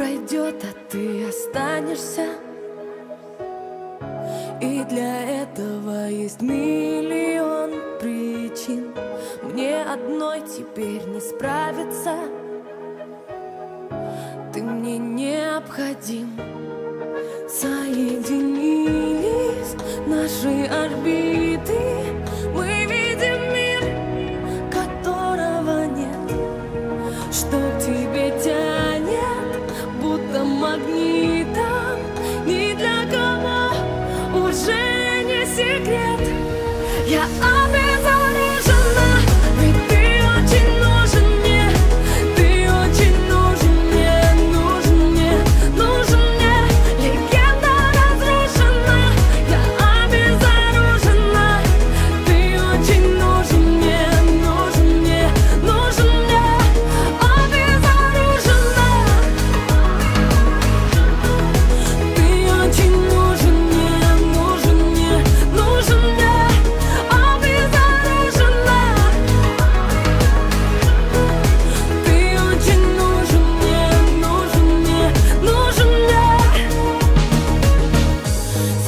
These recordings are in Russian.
уйдет, а ты останешься. И для этого есть миллион причин. Мне одной теперь не справиться. Ты мне необходим. Соединились наши орбиты будто магнитом Ни для кого уже не секрет. Я обезоружена,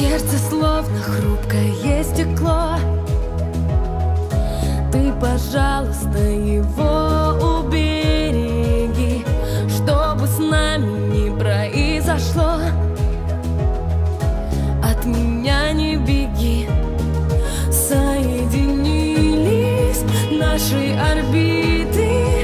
Сердце словно хрупкое стекло. Ты, пожалуйста, его убереги Чтобы с нами не произошло. От меня не беги. Соединились наши орбиты